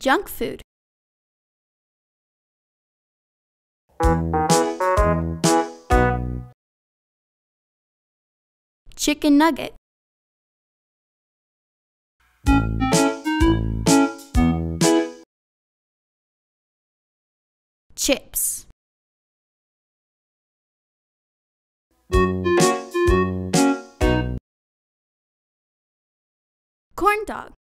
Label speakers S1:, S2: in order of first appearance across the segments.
S1: Junk food. Chicken nugget. Chips. Corn dog.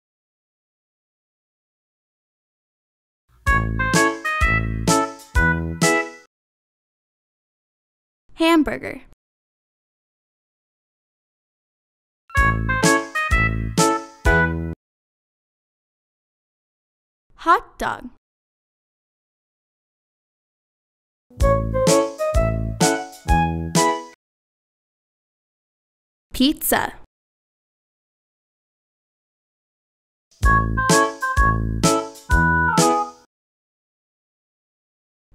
S1: Hamburger. Hot dog. Pizza.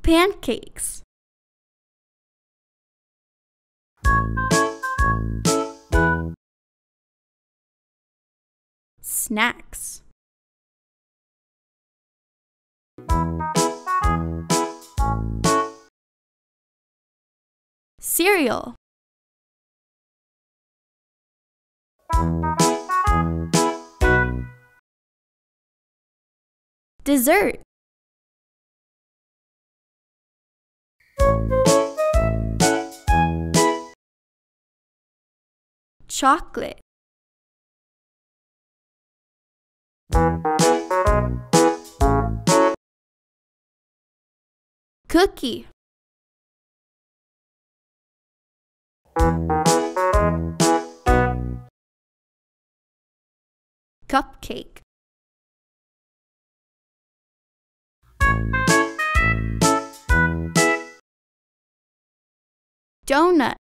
S1: Pancakes. Snacks. Cereal. Dessert. Chocolate. Cookie. Cupcake. Donut.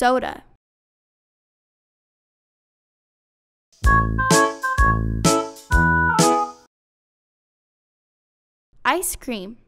S1: Soda. Ice cream.